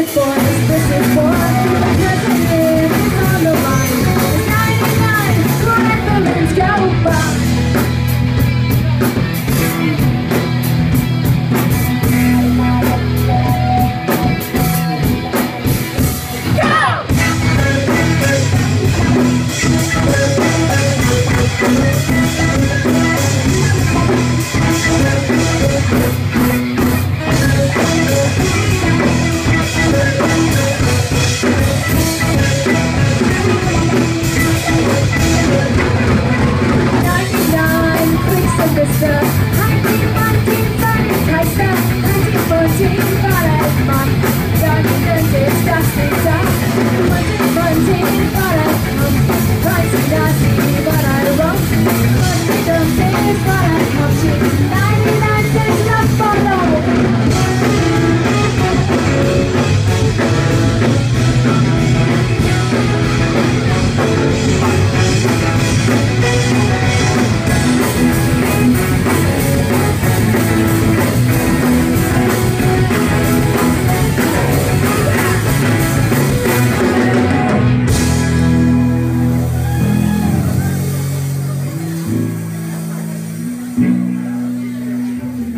This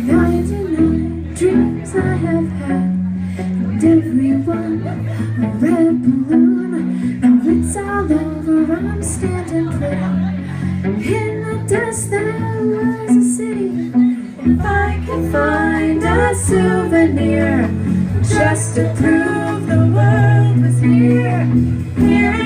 Ninety-nine dreams I have had And everyone a red balloon Now it's all over, I'm standing proud. In the dust there was a city If I could find a souvenir Just to prove the world was here. Here